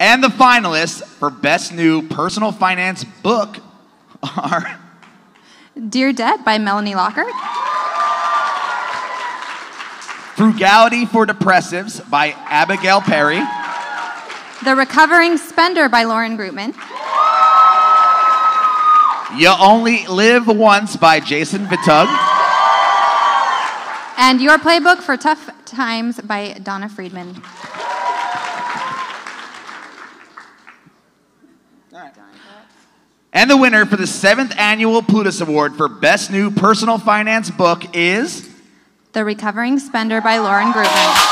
And the finalists for Best New Personal Finance Book are Dear Debt by Melanie Lockert. Frugality for Depressives by Abigail Perry, The Recovering Spender by Lauren Greutman. You Only Live Once by Jason Vitug, And Your Playbook for Tough Times by Donna Freedman. And the winner for the seventh annual Plutus Award for Best New Personal Finance Book is. The Recovering Spender by Lauren Greutman.